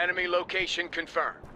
Enemy location confirmed.